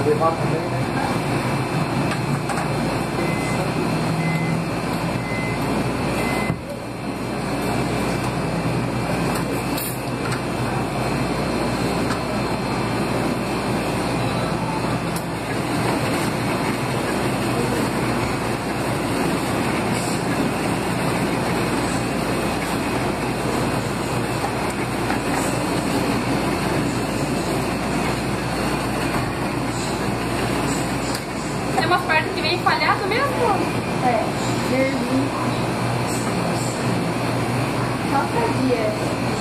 आगे बात que vem falhado mesmo? É, nervinho. Só fazia.